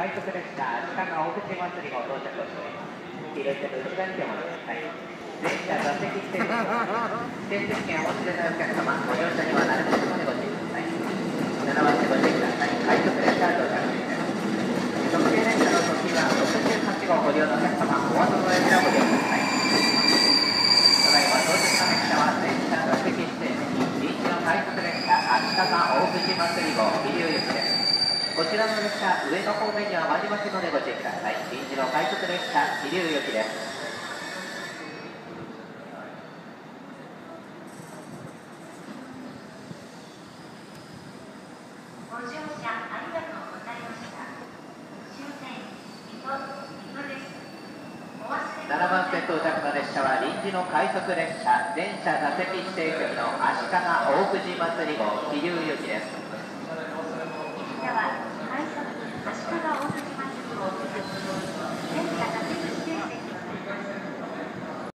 快速列車足利大口祭りが到着しております黄色い線の内側に手を回してください電車座席指定指定席券をお持ちでないお客様ご乗車にはなるべくまでご注意ください。7番でご注意ください快速列車到着です特急列車の時は68号ご利用のお客様お後の上でご利用くださいただいま到着の列車は電車座席指定席臨時の快速列車足利大口祭り号飛龍行きですこちらの列車上の方面には参りますのでご注意ください臨時の快速列車飛龍行きですご乗車ありがとうございました。終点、水戸、水戸です。お忘れ7番線到着の列車は臨時の快速列車電車座席指定席の足利大藤祭り号飛龍行きです